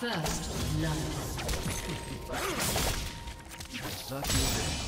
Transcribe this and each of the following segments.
First blood.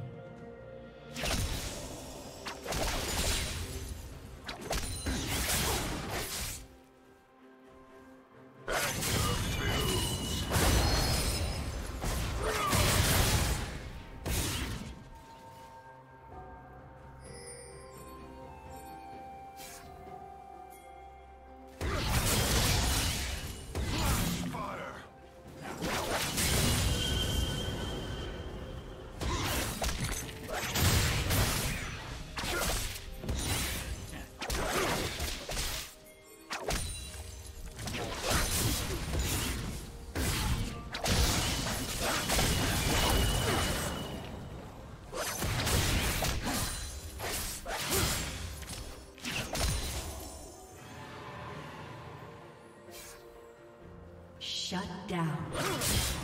Shut down.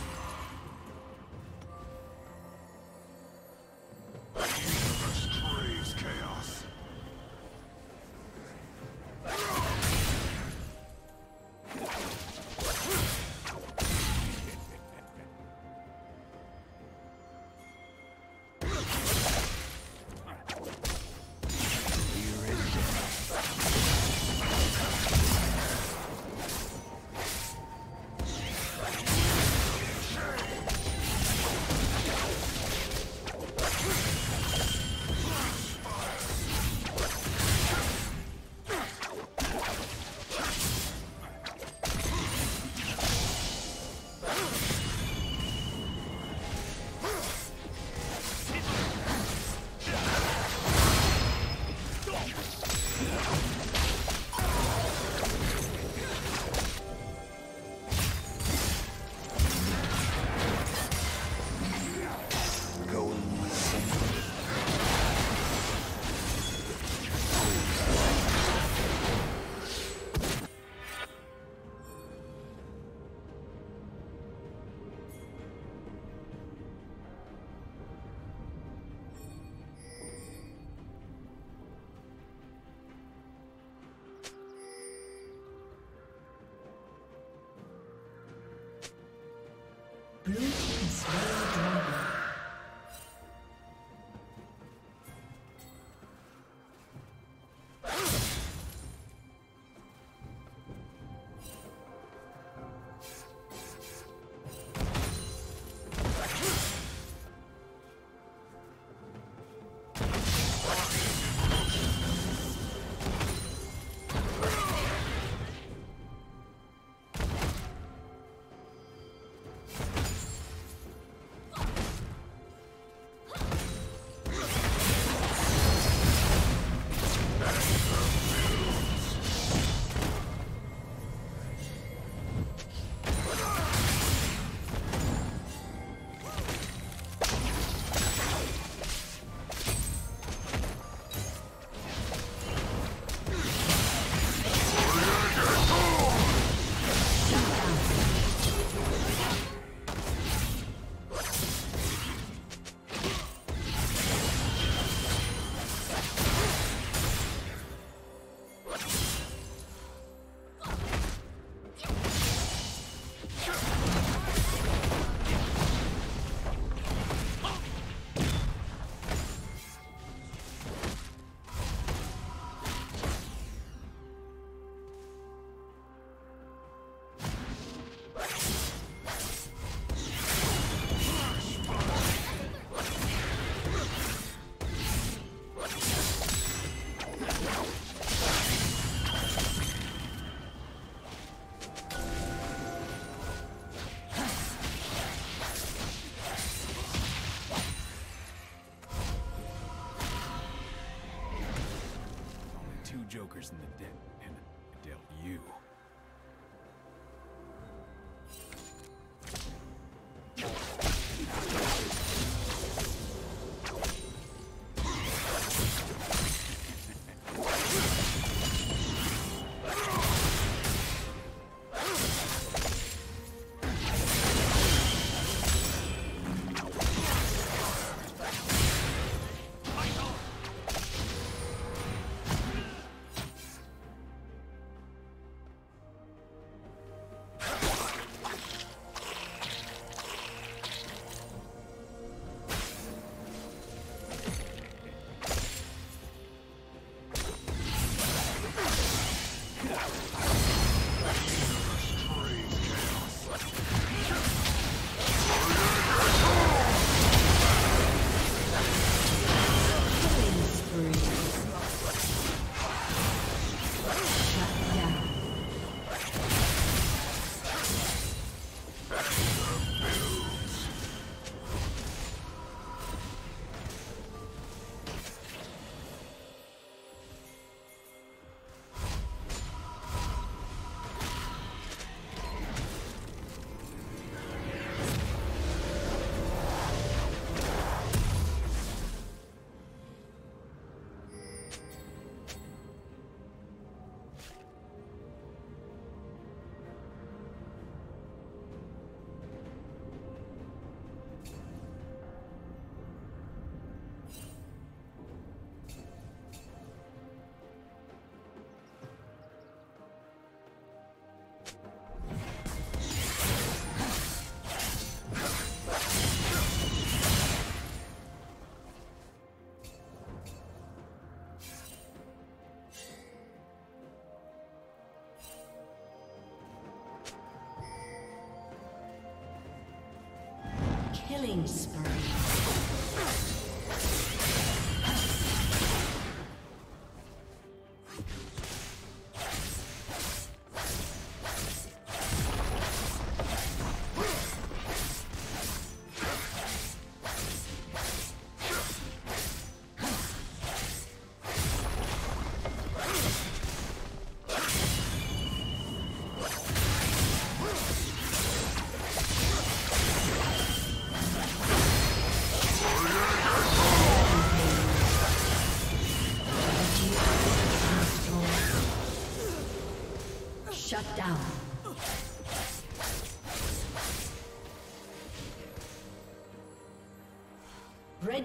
Worse than the Killing spree.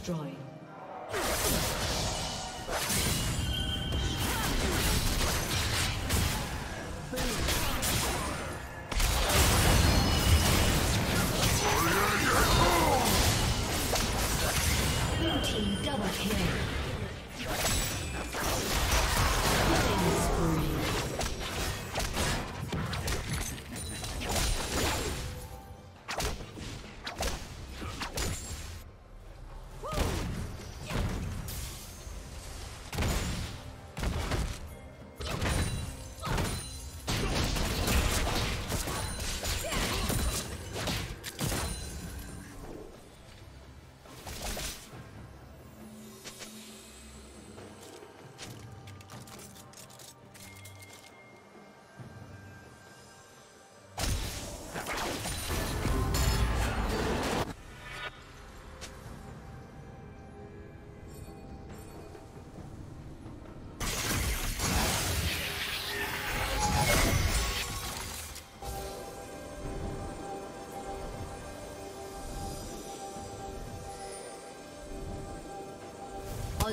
destroyed. Team double kill.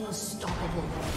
Unstoppable.